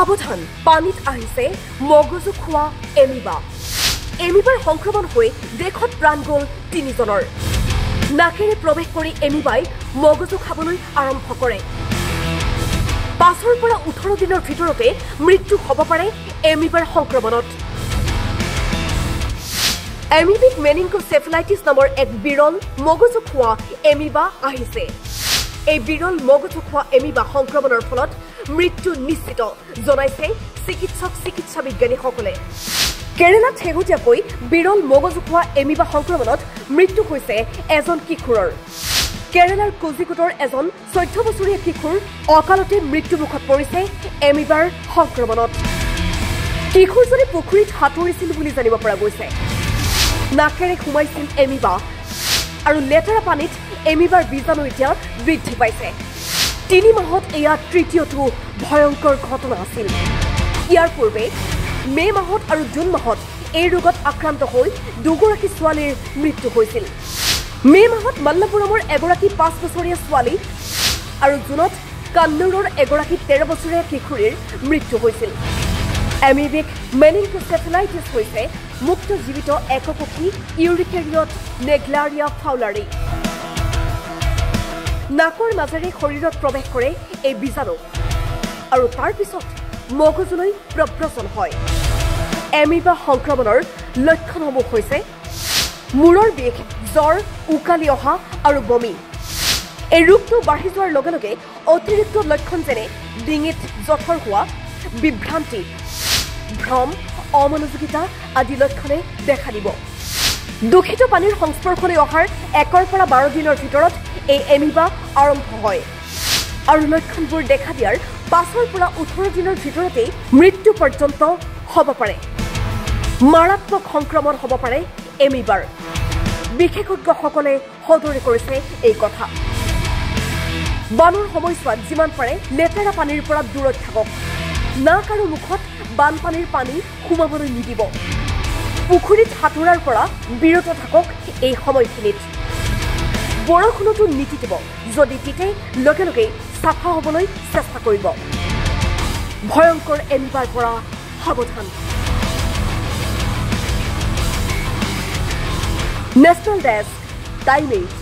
সাৱধান পানীত আহিছে মগজু খোৱা এমিবা। এমিবাৰ সংক্ৰমণ হৈ দেশত প্ৰাণ গ'ল তিনিজনৰ। নাকেৰে প্ৰৱেশ কৰি এমিবাই মগজু খাবলৈ আৰম্ভ কৰে। পাঁচৰ পৰা ওঠৰ দিনৰ ভিতৰতে মৃত্যু হ'ব পাৰে এমিবাৰ সংক্ৰমণত। এমিবিক মেনিংকোচেফেলাইটিছ নামৰ এক বিৰল মগজু খোৱা এমিবা আহিছে। এই বিৰল মগজু খোৱা এমিবা সংক্ৰমণৰ ফলত মৃত্যু নিশ্চিত। জনাইছে চিকিৎসক চিকিৎসা বিজ্ঞানীসকলে। কেৰেলাত শেহতীয়াকৈ বিৰল মগজু খোৱা এমিবা সংক্ৰমণত মৃত্যু হৈছে এজন কিশোৰৰ। কেৰেলাৰ কোজিকোটৰ এজন চৈধ্য বছৰীয়া কিশোৰ অকালতে মৃত্যুমুখত পৰিছে এমিবাৰ সংক্ৰমণত। কিশোৰজনে পুখুৰীত সাঁতুৰিছিল বুলি জানিব পৰা গৈছে। নাকেৰে সোমাইছিল এমিবা আৰু লেতেৰা পানীত এমিবাৰ বীজাণু এতিয়া বৃদ্ধি পাইছে। তিনি মাহত এয়া তৃতীয়টো ভয়ংকৰ ঘটনা আছিল। ইয়াৰ পূৰ্বে মে' মাহত আৰু জুন মাহত এই ৰোগত আক্ৰান্ত হৈ দুগৰাকী ছোৱালীৰ মৃত্যু হৈছিল। মে' মাহত মাল্লাপুৰমৰ এগৰাকী পাঁচ বছৰীয়া ছোৱালী আৰু জুনত কান্নুৰৰ এগৰাকী তেৰ বছৰীয়া কিশোৰীৰ মৃত্যু হৈছিল। এমিবিক মেনিংকোচেফেলাইটিছ হৈছে মুক্ত জীৱিত একপক্ষী ইউৰিকেৰিয়ট নেগলাৰিয়া ফাউলাৰী। নাকৰ মাজেৰে শৰীৰত প্ৰৱেশ কৰে এই বীজাণু। আৰু তাৰ পিছত মগজুলৈ প্ৰব্ৰজন হয়। এমিবা সংক্ৰমণৰ লক্ষণসমূহ হৈছে মূৰৰ বিষ জ্বৰ উকালি অহা আৰু বমি। এই ৰোগটো বাঢ়ি যোৱাৰ লগে লগে অতিৰিক্ত লক্ষণ যেনে ডিঙিত জঠৰ হোৱা বিভ্ৰান্তি ভ্ৰম অমনোযোগিতা আদি লক্ষণে দেখা দিব। দূষিত পানীৰ সংস্পৰ্শলৈ অহাৰ একৰ পৰা বাৰ দিনৰ ভিতৰত এই এমিবা আৰম্ভ হয়। আৰু লক্ষণবোৰ দেখা দিয়াৰ পাঁচৰ পৰা ওঠৰ দিনৰ ভিতৰতেই মৃত্যু পৰ্যন্ত হ'ব পাৰে। মাৰাত্মক সংক্ৰমণ হ'ব পাৰে এমিবাৰ। বিশেষজ্ঞসকলে সদৰি কৰিছে এই কথা। বানৰ সময়ছোৱাত যিমান পাৰে লেতেৰা পানীৰ পৰা দূৰত থাকক। নাক আৰু মুখত বানপানীৰ পানী সোমাবলৈ নিদিব। পুখুৰীত সাঁতোৰাৰ পৰা বিৰত থাকক এই সময়খিনিত। বৰষুণতো নিতিতিব যদি তিতে লগে লগেই চাফা হ'বলৈ চেষ্টা কৰিব। ভয়ংকৰ এমিবাৰ পৰা সাৱধান। National desk time eight.